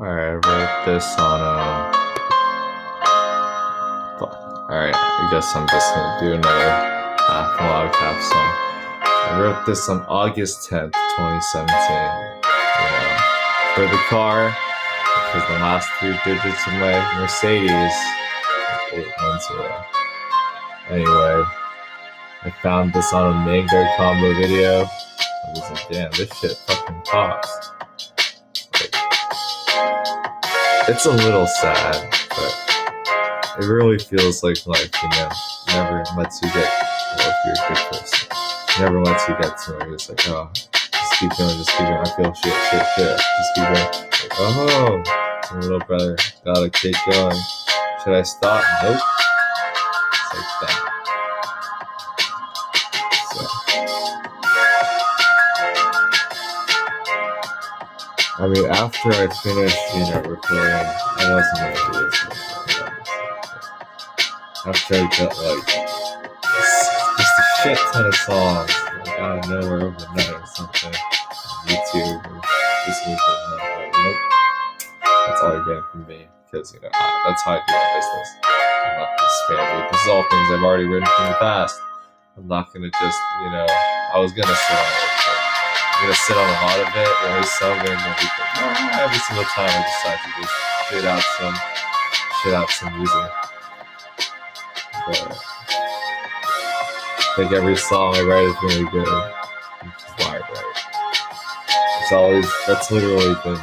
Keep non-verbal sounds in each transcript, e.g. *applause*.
Alright, I wrote this on um. Alright, I guess I'm just gonna do another half vlog half song. I wrote this on August 10th, 2017. You know, for the car, because the last three digits of my Mercedes is 810. Anyway, I found this on a Mango combo video. I was like, damn, this shit fucking pops. It's a little sad, but it really feels like life, you know. Never lets you get, well, if you're a good person, never lets you get to where it's like, oh, just keep going, just keep going. I feel shit, shit, shit. Just keep going. Like, oh, my little brother, gotta keep going. Should I stop? Nope. I mean, after I finished, you know, recording, I wasn't gonna do this. After I got like just a shit ton of songs, like out of nowhere overnight or something, on YouTube just week or but nope, that's all you're getting from me because you know that's how I do my business. I'm not gonna spam you. This is all things I've already written from the past. I'm not gonna just, you know, I was gonna. But I'm gonna sit on a lot of it, release some, and everything. Oh, every single time I decide to just shit out some, shit out some music. But I think every song I write is really good. Which is why write. It's always that's literally been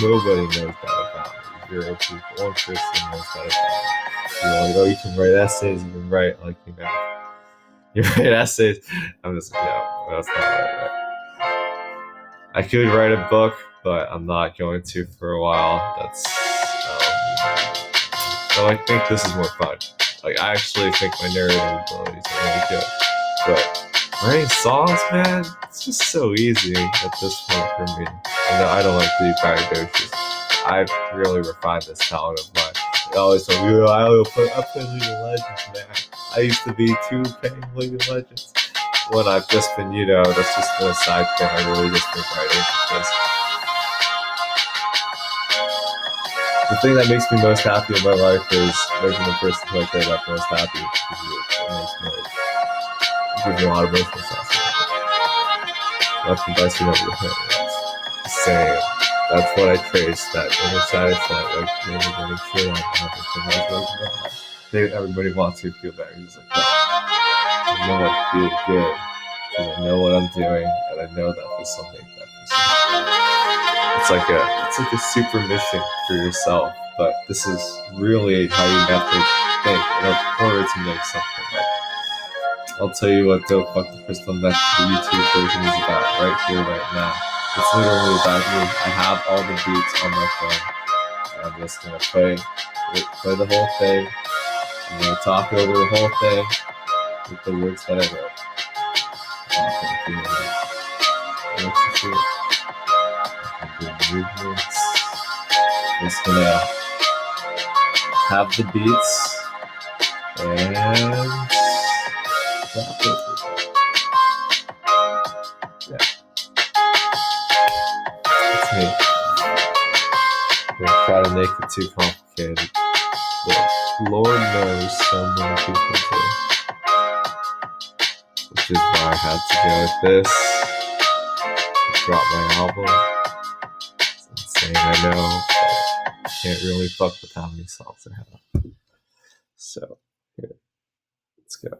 nobody knows that about me. Zero people, one person knows that about me. You know, you know, you can write essays, you can write like you know, *laughs* you write essays. I'm just no, that's not right. I could write a book, but I'm not going to for a while. That's um, I think this is more fun. Like I actually think my narrative abilities are really good, but writing songs, man, it's just so easy at this point for me. I know I don't like to be braggadocious. I've really refined this talent of mine. I always you know, I will put I play League of Legends, man. I used to be two paying League of Legends. When I've just been, you know, that's just been a side thing. I really just been writing because the thing that makes me most happy in my life is making the person who I care about most happy. It makes me, gives me a lot of emotional sauce. That's the best thing head. It's same. That's what I trace. That inner satisfaction, like shit. Like, like, everybody wants to feel better. He's like, no, I know I feel good because I know what I'm doing, and I know that this will make. It's like a, it's like a super mission for yourself. But this is really how you have to think in order to make something. Like, I'll tell you what Dope Fuck the Crystal Meth, the YouTube version is about right here, right now. It's literally about me. I have all the beats on my phone. I'm just gonna play, play the whole thing. I'm gonna talk over the whole thing with the words that I wrote. I'm gonna have the beats and. Yeah. It's gonna try to make it too complicated. But Lord knows so many people do. Is why I had to go with this. Drop my album. It's insane, I know, but can't really fuck with how many songs I have. So, here. Let's go.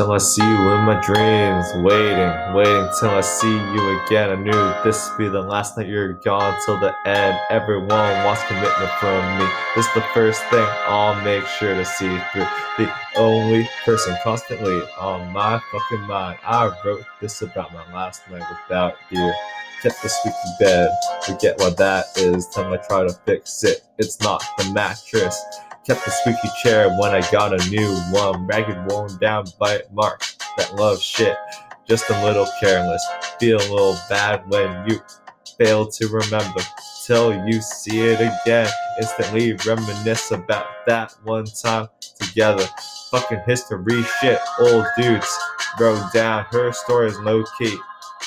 Till I see you in my dreams, waiting, waiting till I see you again. I knew this would be the last night you're gone till the end. Everyone wants commitment from me. This is the first thing I'll make sure to see through. The only person constantly on my fucking mind. I wrote this about my last night without you. Kept the squeaky bed, forget what that is. Time I try to fix it, it's not the mattress kept the squeaky chair when I got a new one. Ragged, worn down by marks that love shit. Just a little careless. Feel a little bad when you fail to remember. Till you see it again. Instantly reminisce about that one time together. Fucking history shit. Old dudes wrote down. Her story is low key,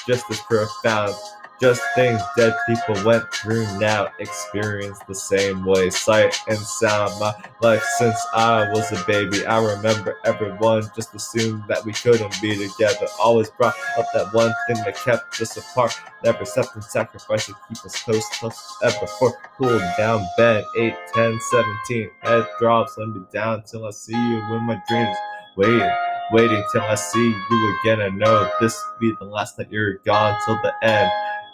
just as profound. Just things dead people went through now, experience the same way. Sight and sound, my life since I was a baby. I remember everyone just assumed that we couldn't be together. Always brought up that one thing that kept us apart. Never accepting sacrifice to keep us close, close ever for cool down bed. 8, 10, 17, head drops, let me down till I see you in my dreams. Waiting, waiting till I see you again. I know this will be the last night you're gone till the end.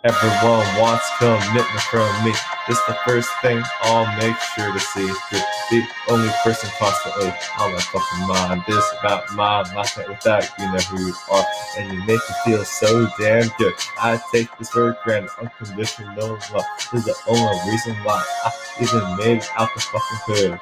Everyone wants commitment from me. This the first thing I'll make sure to see. You're the only person constantly on my fucking mind. This about my last night without you know who you are, and you make me feel so damn good. I take this for granted. Unconditional love this is the only reason why I even made it out the fucking hood.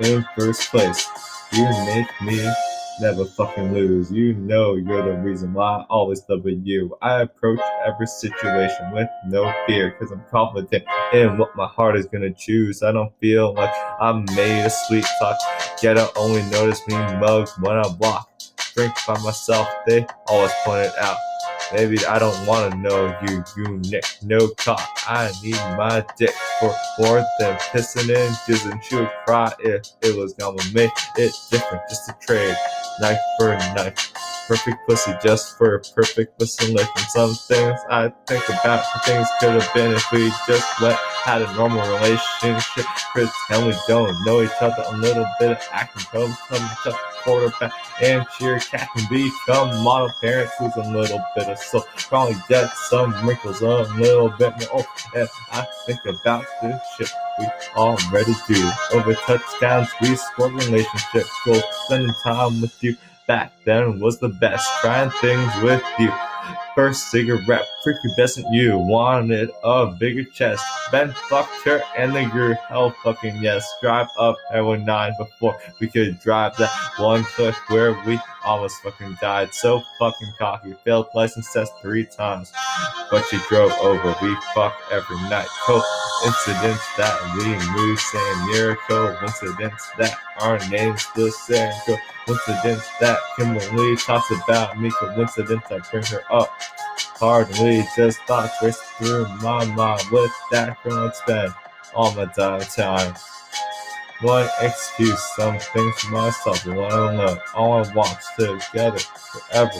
In first place, you make me never fucking lose. You know you're the reason why I always love you. I approach every situation with no fear because I'm confident in what my heart is gonna choose. I don't feel like I'm made of sweet talk. Yet I only notice me mugs when I walk. Drink by myself, they always point it out. Maybe I don't want to know you, you nick, no cock. I need my dick for more than pissing and jizzing. She would cry if it was gonna make it different, just a trade, knife for knife. Perfect pussy just for a perfect pussy lick. And some things I think about, things could have been if we just went had a normal relationship. Pretend we don't know each other. A little bit of acting, come, come, come quarterback and cheer cat can become model parents who's a little bit of soul. Probably get some wrinkles a little bit more. Oh, and I think about this shit we already do. Over touchdowns, we score relationship goals. Spending time with you back then was the best. Trying things with you. First cigarette, prepubescent you wanted a bigger chest. Ben fucked her and then grew hell fucking yes. Drive up Highway 9 before we could drive that one cliff where we almost fucking died. So fucking cocky. Failed license test three times, but she drove over. We fuck every night. Coincidence that we move, saying miracle. Incidents that our names the same. Coincidence that Kimberly talks about me. Coincidence I bring her up. Hardly just thoughts race through my mind with that girl spend all my downtime. One excuse, some things myself, one alone. All I want together forever.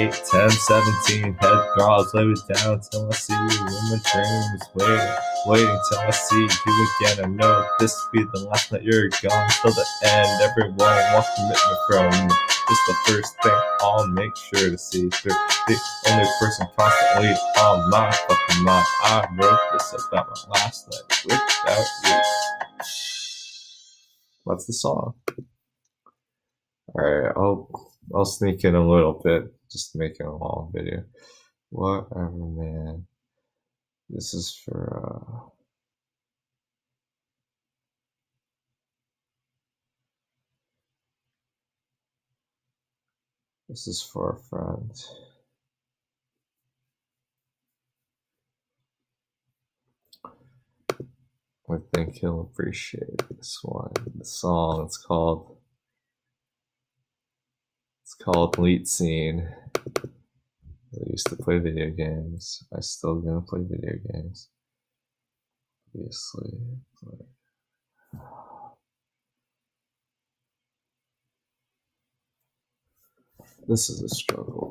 8, 10, 17, head draws, lay me down till I see you in my dreams. Waiting, waiting till I see you again. I know this be the last night you're gone till the end. Everyone wants commitment from me. This the first thing I'll make sure to see through. The only person constantly on my fucking mind. I wrote this about my last night without you. That's the song. Alright, I'll I'll sneak in a little bit, just making a long video. Whatever, man. This is for uh This is for a friend. I think he'll appreciate this one. The song it's called it's called Lead Scene. I used to play video games. I still gonna play video games. Obviously. But... This is a struggle.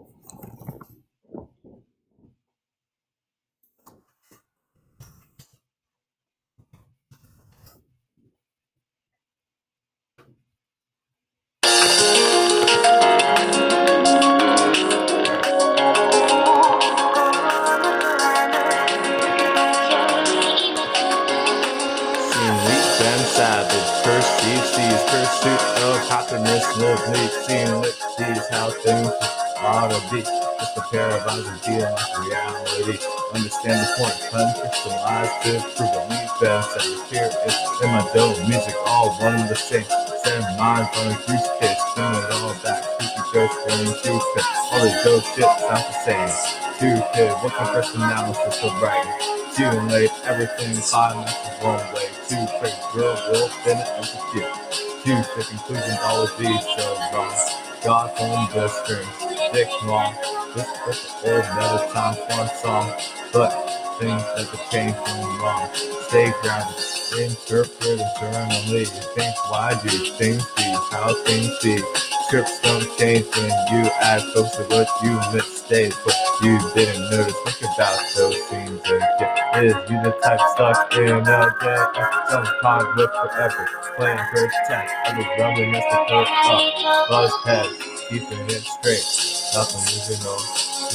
Pursuit of happiness with me. Seeing what these how things ought to be. Just a pair of eyes and deal like reality. Understand the point, crystallize to prove a defense. And the fear is in my dome. Music all one and the same. Send minds on a grease pit. Turn it all back. Creepy jokes running through fit. All the dope shit sounds the same. Stupid, what my personality so bright. Accumulate everything, five matches one way. Two crazy girl, wolf, then it as a kid. Two sick conclusions, all of these so wrong. got home just turned dick long. This the old better time fun song, but things have changed from wrong. Stay grounded, interpret internally. Think why do things be how things be? Scripts don't change when you add close to what you mistake, but you didn't notice. Think about those things again. Is you the type stuck in a dead some conflict forever? Playing first tech, I was rumbling at the first up. Buzz head, keeping it straight. Nothing moving on.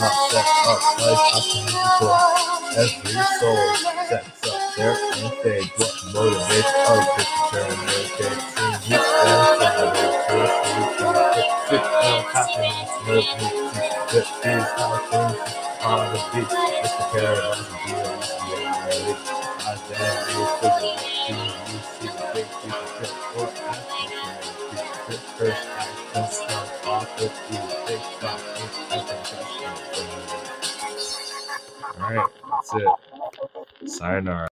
Not set up, life after musical. Every soul sets up What motivates to things are the. It's the I damn what you see the big to first off with you big stop I think that's Alright, that's it. Sayonara.